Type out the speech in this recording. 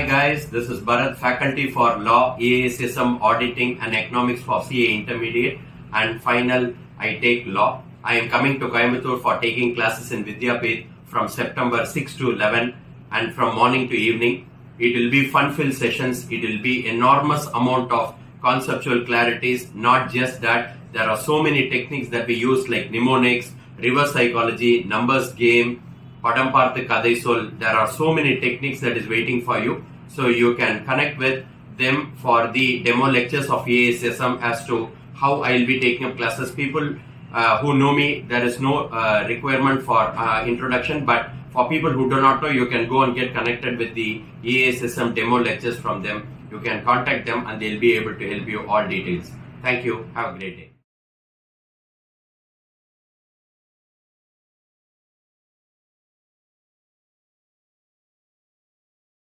Hi guys, this is Bharat, faculty for Law, EISSM, Auditing and Economics for CA Intermediate and final I take Law. I am coming to Coimbatore for taking classes in Vidhya Peeth from September 6 to 11 and from morning to evening. It will be fun-filled sessions. It will be enormous amount of conceptual clarities. Not just that, there are so many techniques that we use like mnemonics, reverse psychology, numbers game, Parthu Kadai Sol. There are so many techniques that is waiting for you. So you can connect with them for the demo lectures of EISSM as to how I will be taking up classes. People uh, who know me, there is no uh, requirement for uh, introduction, but for people who do not know, you can go and get connected with the EISSM demo lectures from them. You can contact them and they'll be able to help you all details. Thank you. Have a great day.